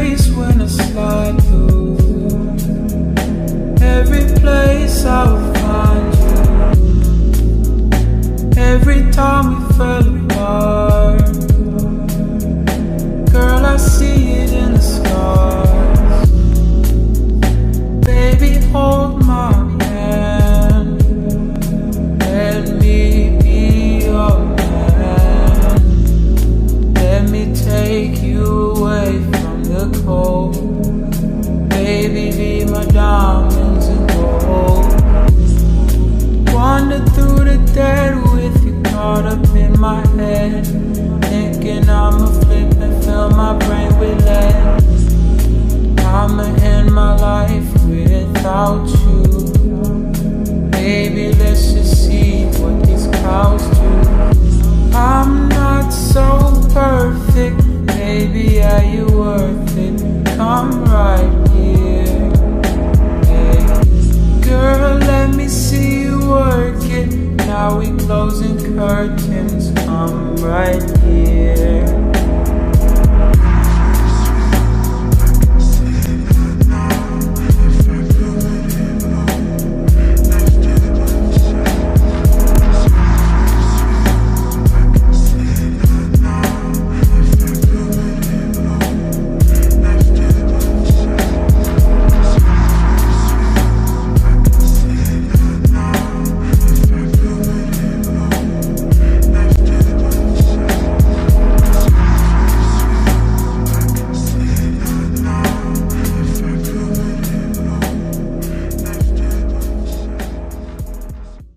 face when I slide through. Every place I will find you. Every time we fell apart. I'ma end my life without you. Baby, let's just see what these clouds do. I'm not so perfect, baby, are you worth it? Come right here. Hey. Girl, let me see you work it. Now we closing curtains. Come right.